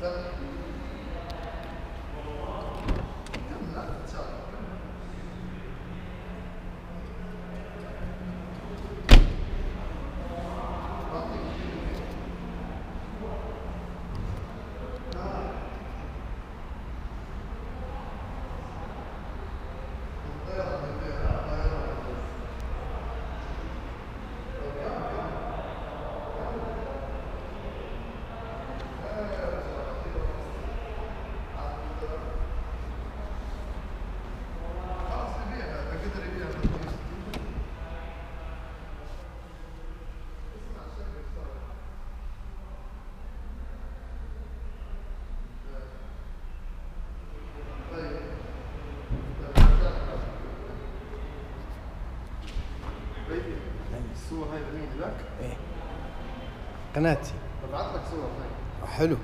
Seven. الصور هاي بعدين لك؟ إيه. قناتي. ببعث لك صور هاي. حلو.